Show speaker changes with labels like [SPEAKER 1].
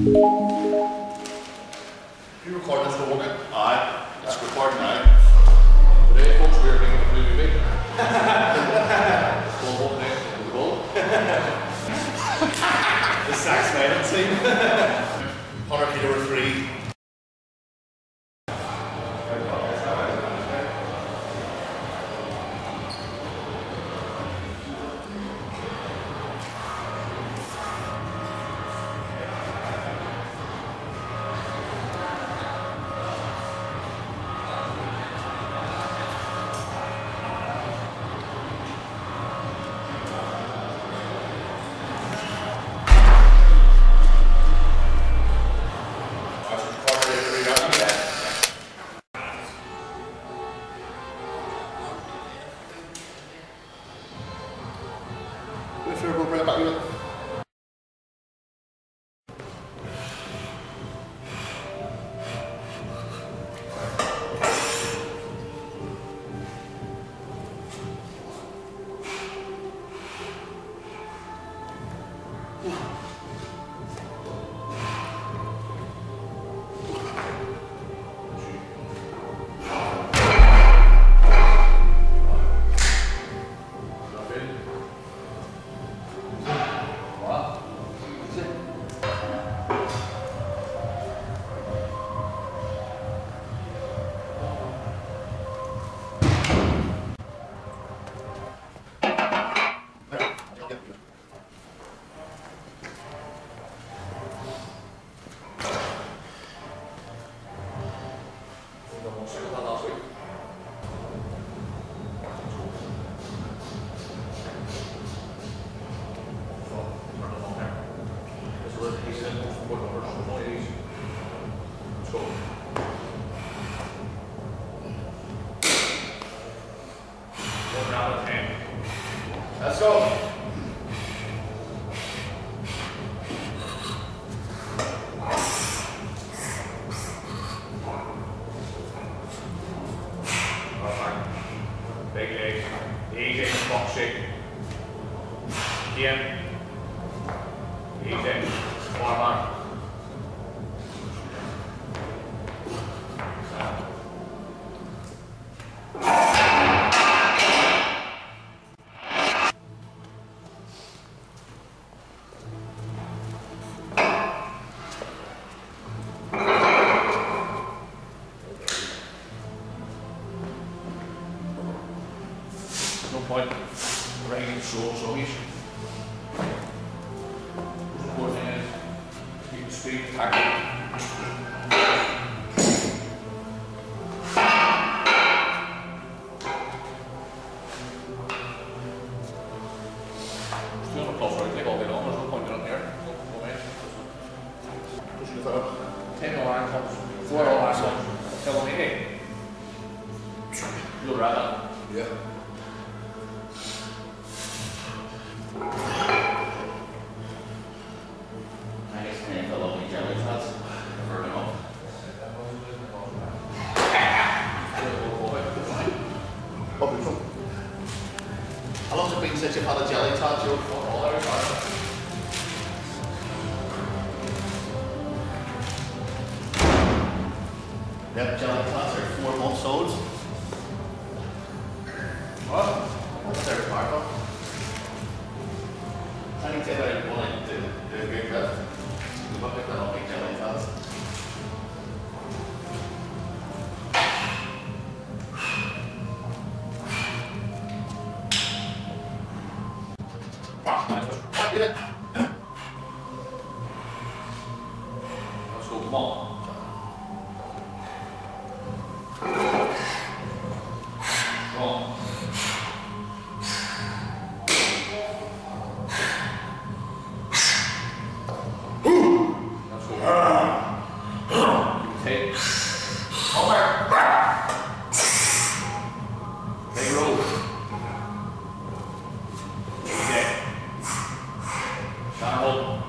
[SPEAKER 1] You recording this one night?
[SPEAKER 2] Aye, it's recording now.
[SPEAKER 1] Today, folks, we are bringing a movie. Called Let's go.
[SPEAKER 3] Big legs, easy, box shake. Again. Easy, form ankles, four no ankles, tell me hey. You'll rather.
[SPEAKER 1] Yeah. Oh, beautiful. How long's it been since you've had a jelly tot, Joe?
[SPEAKER 3] All every time.
[SPEAKER 1] Yep, jelly tots are four months old.
[SPEAKER 3] What?
[SPEAKER 1] That's their smartphone. I think they like one to do
[SPEAKER 3] も然后。